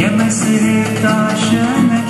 Yemesi taşını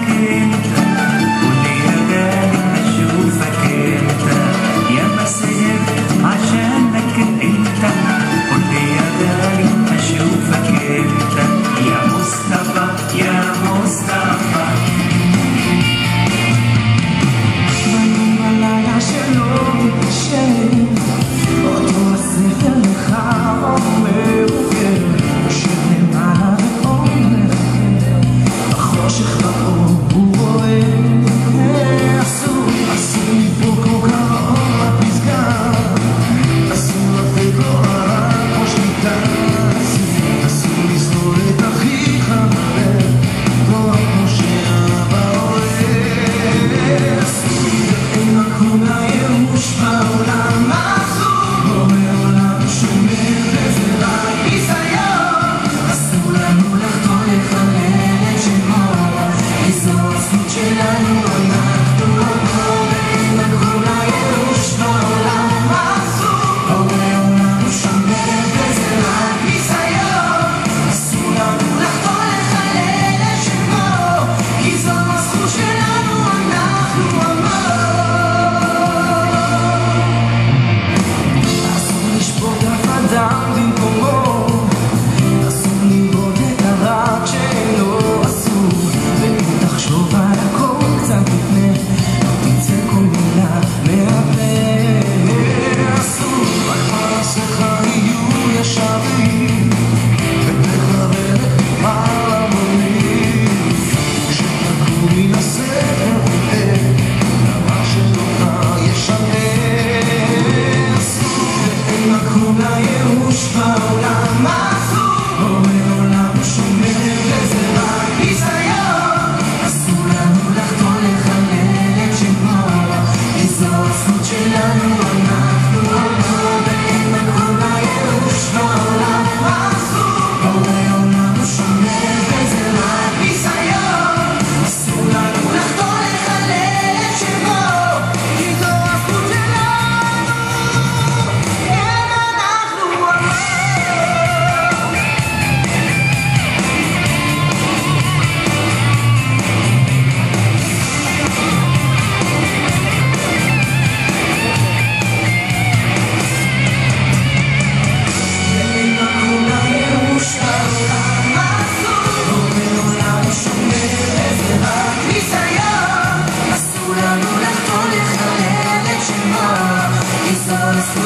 ייאוש בעולם אסור, אוהב עולם שהוא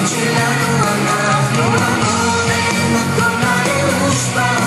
Tirando a nave, uma nuvem, uma cor na